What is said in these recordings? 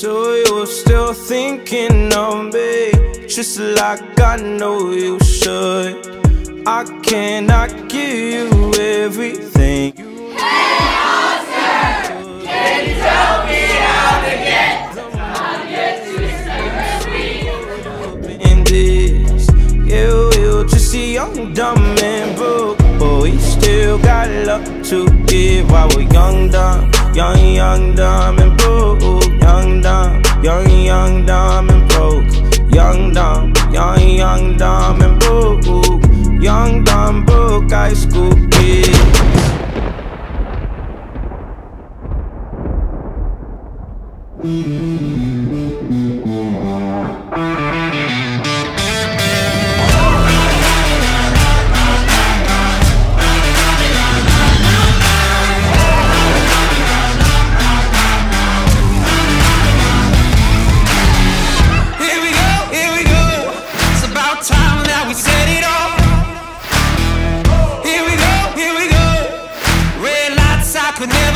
So you're still thinking of me Just like I know you should. I cannot give you everything Hey monster! Can you tell me how to get How to get to the Sesame Street You, you just young, dumb and broke But we still got love to give While we're young, dumb Young, young, dumb and broke young dumb, young young dumb and broke. Young dumb, young young dumb and broke. Young dumb broke high school. Mm-hmm.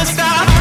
never stop.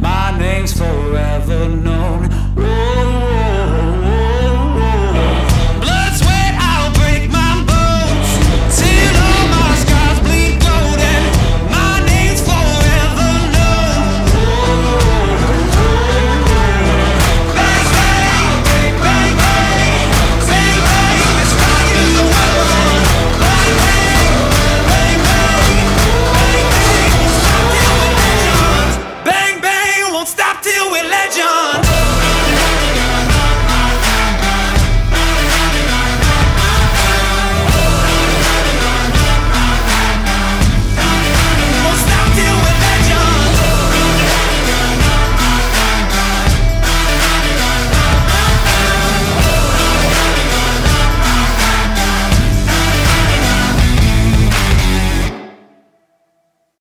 My name's forever known.